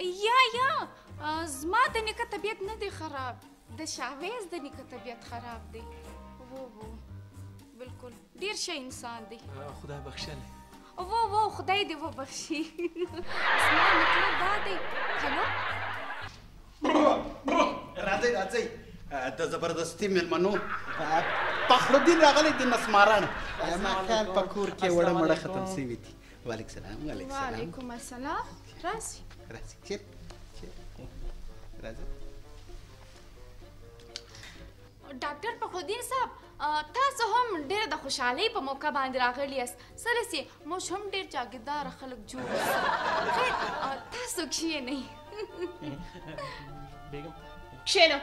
یا یا زما د نیکه طبیعت نه دی خراب د شاویز د نیکه طبیعت خراب دی وو وو بالکل ډیر ښه انسان دی خدای بخښلی وو وو خدای دې وبخښي زما مطلب دا دی هلو راځئ راځئ د زبردستي مېلمنو پخلدین راغلی د نسماران ما خیال په کور کې وړه مړه ختم سوي دي وعلیکم سلام وعلیکم سلام وعلیکم السلام راځي راځي چیر چیر راځي ډاکټر فخرالدین صاحب تاسو هم ډېر د خوشحالۍ په موقع باندې راغلی یاست سره سي موږ هم ډېر جاګیدار خلک جوړ تاسو کښېنئ بیګم کښېنم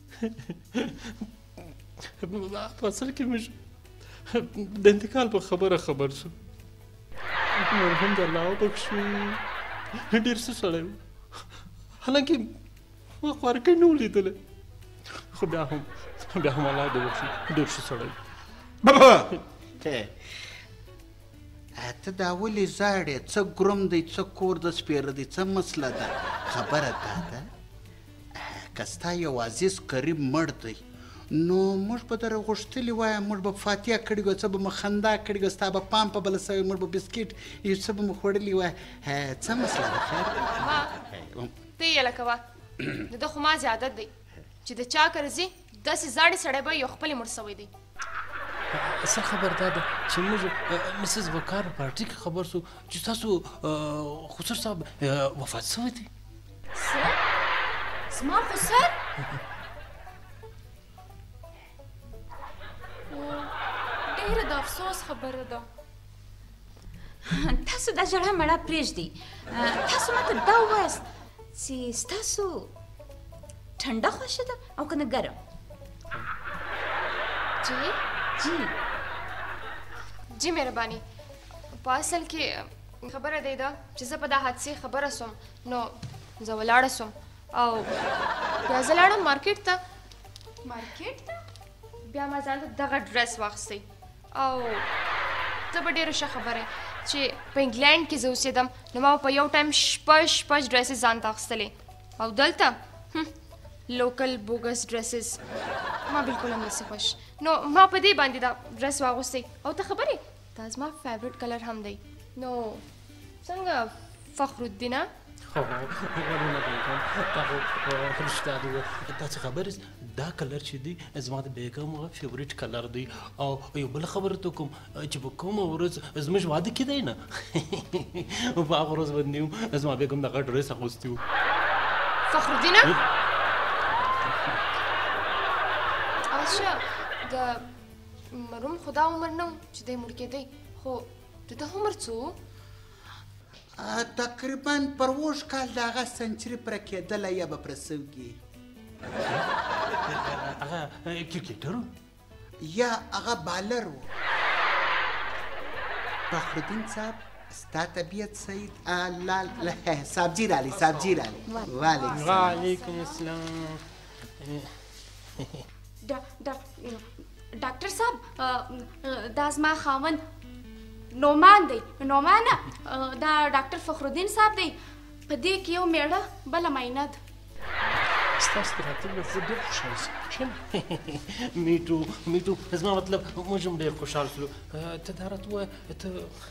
په اصل کې موږ د انتقال په خبره خبر شو نور هم د الله وبخښي ډېر څه سړی و حالانکه ما خوارکۍ نه و لیدلی خو بیا هم بیا هم الله دې وبخښي ډېر ښه سړی ته دا ولې ژاړې څه ګروم دی څه کور د سپېره دی څه مسله ده خبره دا ده که ستا یو عزیز قریب مړ دی نو موږ به در غوښتلي وای موږ به فاتحه کړې وای څه به مو خندا کړې وای ستا به پام په بل سوی موږ به بسکیټ یو څه به مو خوړلي وای څه مسله ده خیر ته یې لکه وه د ده خو مازې عادت دی چې د چا کره ځي داسې زاړې سړی به یو خپلې مړ سوی دی اصل خبر دا ده چې موږ مسز وقار په پارټي کې خبر شو چې تاسو خسر صاحب وفات شوی دی زما خسر ډېره د افسوس خبره ده تاسو دا ژړا مړه پرېږدي تاسو ماته دا ووایاست چې ستاسو ټنډه خوښه ده او که نه ګرم جی جی جی مهرباني په اصل کې خبره دی ده چې زه په دا حادثې خبره سوم نو زه ولاړه سوم او بیا زه لاړم مارکیټ ته مارکیټ ته بیا ما ځان ته دغه ډرس واخیستی او ته به ډېره ښه خبره چې په انګلند کې زه اوسېدم نو ما په یو ټایم شپږ شپږ ډریسز ځان ته اخیستلې او دلته لوکل بوګس ډریسز ما بالکل هم نسی خوښ نو ما په دې باندې دا ډریس واغوستی او ته خبرې دا زما فیورټ کلر هم دی نو څنګه فخر الدینه ورونه بیګم دا خو رښتیا دی دا څه خبرې دا کلر چې دی زما د بیګم هغه فیوریټ کلر دی او یو بل خبره ته کوم چې په کومه ورځ زموږ واده کېدی نه په هغه ورځ باندې زما بیګم دغه ډرس اغوستی و فخرالدینه اشه د مروم خدا عمر نه چې دی مړ کېدی خو د ده عمر څو تقریبا پر اوږ کال د هغه سنچري پوره کېدلی یا به پوره شوي هغه کرکټر یا هغه بالر و فخرالدین صاحب ستا طبیعت سید لال صاحبجي رالی صاحبجي رالی وعلیکم السلام ډاکټر صاحب دا زما خاون نومان دی نومانه دا ډاکټر فخر الدین صاحب دی په دې کې یو میړه بل ماینه ده ستاسو د راتلو نه زه ډېر خوشحاله شوم کښېنه میټو میټو زما مطلب موږ هم ډېر خوشحال شولو ته دا راته ووایه ته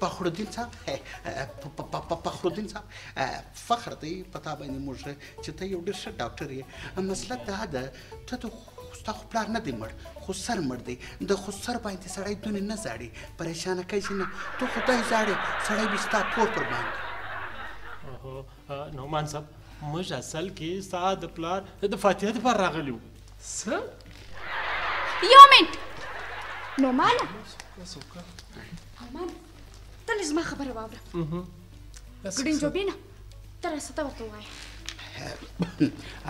فخرالدین صاحب فخرالدین صاحب فخر دی په تا باندې موږ چې ته یو ډېر ښه ډاکټر یې مسله دا ده ته د ستا خو پلار نه دی مړ خو سر مړ دی د خو سر باندې سړی دونې نه زاړي پریشانه کوي چې نه ته خدای زاړې سړی به ستا کور پر باندې نومان صاحب موږ اصل کې ستا د پلار د فاتحه دپاره راغلي وو څه یو منټ نومانه امان ته لږ زما خبره واوره ګډنجوبینه ته راسه ته ورته ووایه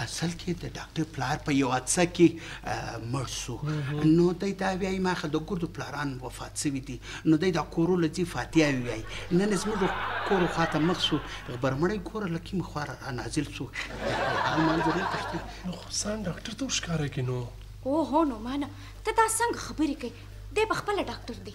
اصل کې د ډاکټر پلار په یو حادثه کې مړ شو نو دی دا وایي ما خو د ګردو پلاران وفات شوي دي نو دی دا کورو له ځي فاتحه وایي نن زموږ کورو خواته مخ شو غبرمړی ګوره له کومې خوا را نازل شو نو خو ځان ډاکټر ته وښکاره کې نو او هو نو مانه ته دا څنګه خبرې کوي دی په خپله ډاکټر دی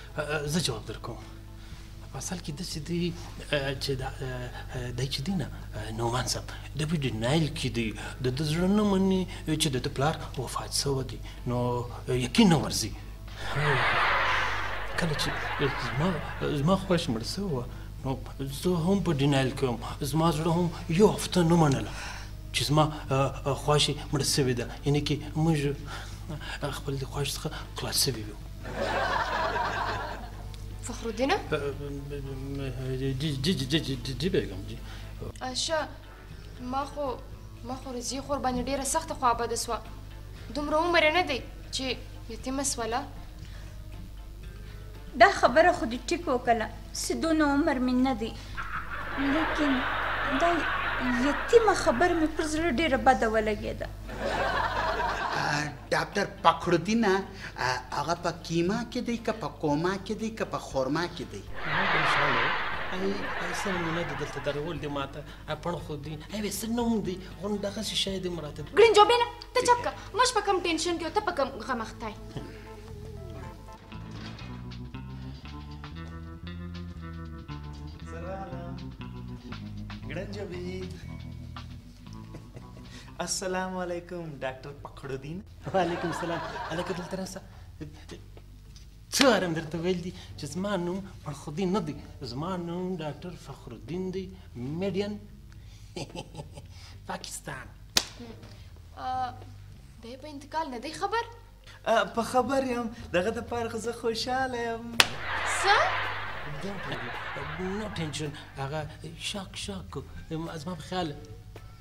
زه جواب درکوم په اصل کې داسې دی چې دا دی چې دی نه نومان صاحب د په ډینایل کې دی د د زړه نه مني چې د د پلار وفات سوی دی نو یقین نه ورځي کله چې زما زما خوښ مړ سوی نو زه هم په ډینایل کې وم زما زړه هم یو هفته نه منله چې زما خوښې مړه سوې ده یعنې کې موږ خپل د خوښ څخه خلاص سوي یو فخر الدینه جی بیګم جی اشه ما خو ما خو رضی خور باندې ډیره سخته خو آباده سوه دومره عمر نه دی چې یتیمه سوله دا خبره خو دې ټیک وکړه چې دونه عمر مې نه دی لیکن دا یتیمه خبره مې پر زړه ډیره بده ولګېده ډاکټر فخرالدینه هغه په کیما کې دی که په کوما کې دی که په خورما کې دی ای څه نمونه د دلته دغه ول دی ماته اپن خو دی ای وې څه نوم دی غون دغه څه شی دی مراته ګرین جو بینا ته چپ کا مش په کم ټینشن کې ته په کم غم اخته ګرین جو بی السلام علیکم ډاکټر پخړودین وعلیکم سلام هلکه دلته راسه څه وارم درته ویل دي چې زما نوم فخرالدین نه دی زما نوم ډاکټر فخرالدین دی میډین پاکستان دی په انتقال نه دی خبر په خبر یم دغه د پاره خو زه خوشحاله یم څه نو ټینشن هغه شاک شاک زما په خیال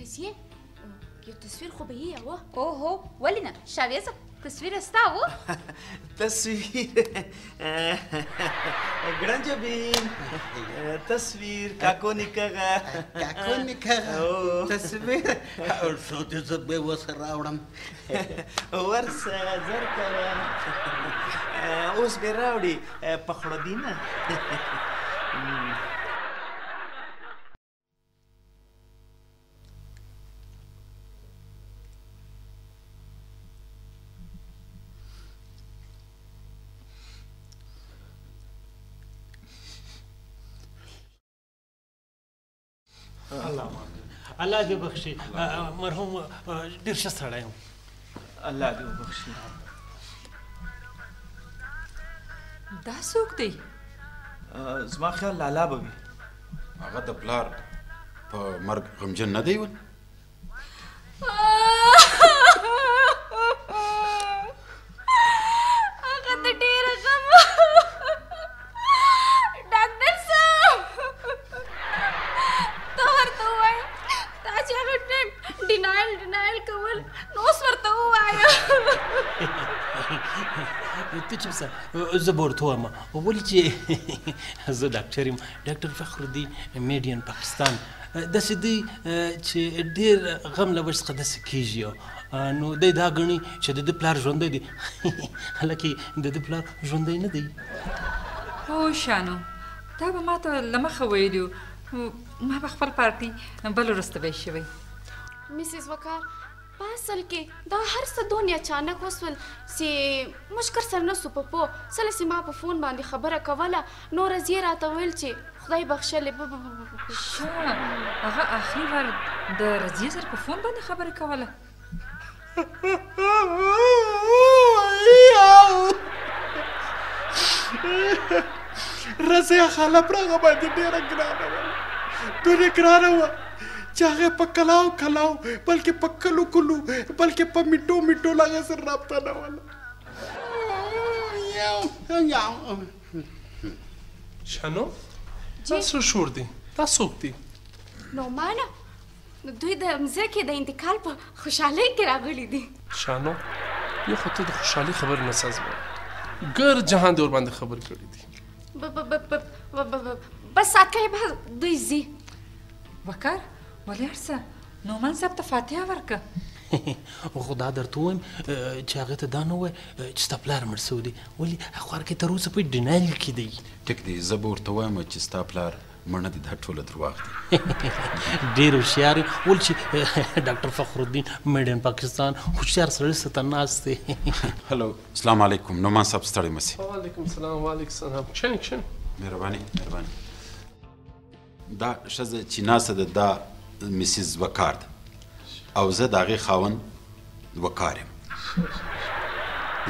رضیه یو تصویر خو به یې یوه اوهو ولې نه شاویزه تصویر ستا و تصویر ګړنج بین تصویر کاکو نکغه کاکو نکغه تصویر او څو دې زه به وسره راوړم ورسه زر کوه اوس به راوړي پخړدینه الله دې بخشي مرحوم ډیر ښه سړی و الله دې وبخشي دا څوک دی زما خیال لالا به وي هغه د پلار په مرګ غمجن نه دی ول ته چې څه زه به ورته وایم ولې چې زه ډاکټر یم ډاکټر فخر الدین میډین پاکستان داسې دی چې ډېر غم له وجه څخه داسې کېږي نو دی دا ګڼي چې د ده پلار ژوندی دی هلکې د ده پلار ژوندی نه دی. هو شانو تا به ماته له مخه ویلي ما به خپل پارټي بل ورځ ته به شوی میسز وکار په اصل کې دا هر څه دونې اچانک وسول چې مشکر سر نه سو په پو سله چې ما په فون باندې خبره کوله نو ورځ یې راته ویل چې خدای بخښلې شه هغه اخري وار د رضیې سره په فون باندې خبره کوله رضیا خاله پر هغه باندې ډېره ګرانه وه دونه ګرانه وه چې هغه په کلاو کلاو بلکې په کلو کلو بلکې په میټو میټو له هغه سره رابطه نه وله شنو دا څه شور دی دا څوک دی نو مانه نو دوی د مځکې د انتقال په خوشحالۍ کې راغلي دي شانو یو خو ته د خوشحالي خبرې نه ساز وایې ګر جهان دې ورباندې خبر کړي دي بس ساقی به دوی ځي وکر ولاړ شه نومان صاحب ته فاتحه ورکه خو دا درته وایم چې هغه ته دا نه وای چې ستا پلار مړ سوی دی ولې خوار کې تر اوسه پورې ډینایل کې دی ټیک دی زه به ورته وایم چې ستا پلار مڼه دي دا ټوله درواغ دي ډیر هوښیار ول چې ډاکټر فخر الدین میډ ان پاکستان هوښیار سره ست ناس دی هلو السلام علیکم نو ما صاحب ستړی مسی وعلیکم السلام وعلیکم السلام چین چین مهرباني مهرباني دا شزه چې ناسه ده دا میسز وکار ده او زه د هغې خاوند وکار یم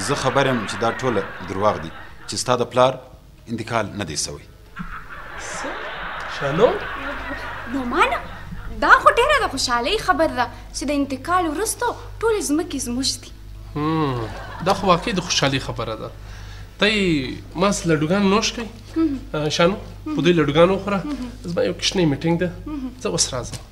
زه خبر یم چې دا ټوله درواغ دي چې ستا د پلار انتقال نه دی سوی شالو نومانه دا خو ډیره د خوشحالۍ خبر ده چې د انتقال وروسته ټولې ځمکې زموږ دي دا خو واقعي د خوشحالۍ خبره ده ته ماس لډوګان نوش کړئ شانو خو دوی لډوګان وخوره زما یو کوچنی میټینګ ده زه اوس راځم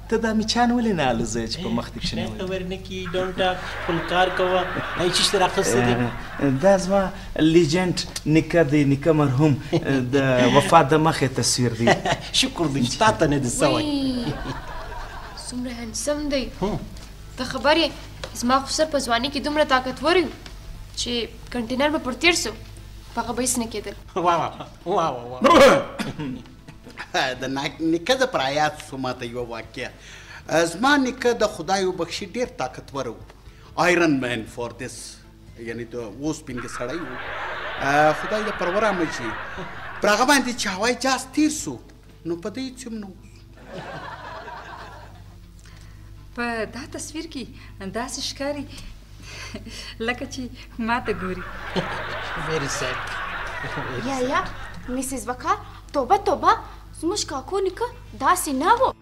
ته دا مچان ولې نه الوزې چې په مخ دې کښې نه خبر نه کی ډون ټاک خپل کار کوه هی چی شته راخسته دی دا زما لیجنډ نیکه دی نیکه مرحوم د وفات د مخه تصویر دی شکر دی چې تاته نه دی سوی څومره هنسم دی ته خبر یې زما خو سر په ځواني کې دومره طاقتور یو چې کنټینر به پر تیر سو په هغه به هیڅ نه کېدل وا وا وا وا د نیکه د پر آیات سو ماته یو واقع زما نیکه د خدای وبخشي ډیر طاقتور و آیرن مین فور دیس یعنی د اوس پنګ سړی و خدای د پرورا مچی پر هغه باندې چې هوای جاز تیر سو نو په دې چم نو په دا تصویر کې داسې ښکاري لکه چې ما ته ګوري ویری سیډ یا یا میسز وکا توبه توبه زموږ کاکو نیکه داسې نه و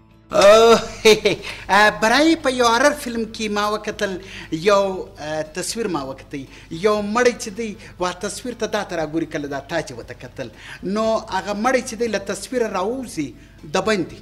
برای په یو هرر فلم کې ما وکتل یو تصویر ما وکتی یو مړی چې دی وا تصویر ته دا تر ګوري کله دا تاج وته کتل نو هغه مړی چې دی له تصویر راوځي د بندي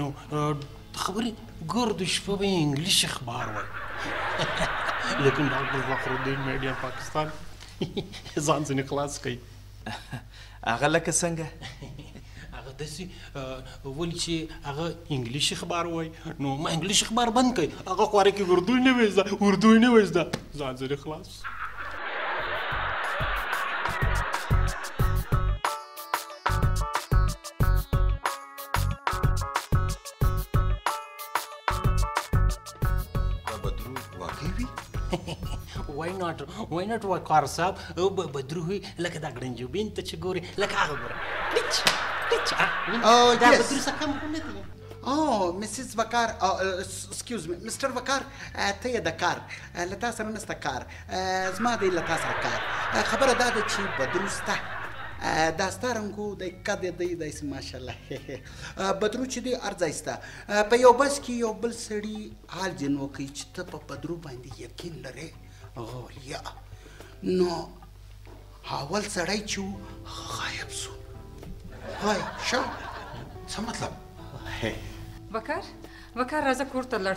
نو ته خبرې ګردو شپه به یې انګلیش اخبار وای لیکن ډاکټر فخر الدین میډیا پاکستان ځان ځینې خلاص کوي هغه لکه څنګه هغه داسې ولې چې هغه انګلیش اخبار وای نو ما انګلیش اخبار بند کړ هغه خواره کې اردو نه وې زده اردو نه وې زده ځان ځینې خلاص وای ناټ وای ناټ وای کار صاحب او بدرو وی لکه دا ګړنجوبین ته چې ګوري لکه هغه ګوري پچ پچ او دا بدرو څخه مونږ نه دی او مسز وکار او ایکسکیوز می مستر وکار ته یې د کار له تا سره نسته کار زما دی له تا سره کار خبره دا ده چی بدرو سته دا ستا رنګو دی قد یې دی داسې ماشاءالله بدرو چې دی هر ځای سته په یو بس کې یو بل سړي حال ځین وکړي چې ته په بدرو باندې یقین لرې غولیا نو اول سړی چې غایب سو وای شا څه مطلب وکر وکر راځه کور ته لاړ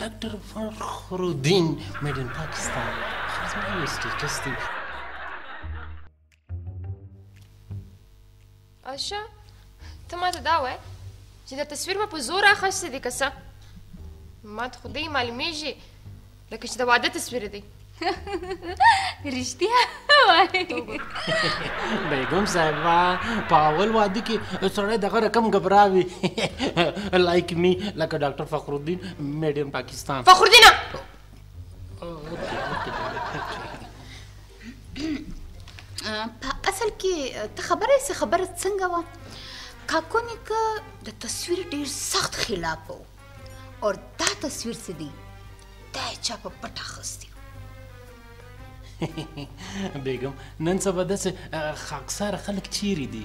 ډاکټر فخر الدین میډ ان پاکستان خزمه سټیټس دی اشه ته ما ته دا وای چې دا تصویر ما په زور اخیسته دی که څه ما ته خو دی معلومیږي لکه چې د واده تصویر دی رښتیا وایې بیګم صاحبه په اول واده کې سړی دغه رقم ګبراوي لایک می لکه ډاکټر فخر الدین میډیم پاکستان فخر الدین په اصل کې ته خبره څه خبره څنګه و کاکونی که د تصویر ډیر سخت خلاف و اور دا تصویر څه دی دا یې چا په پټه اخیستی بیګم نن سبا داسې خاکساره خلک چیرې دي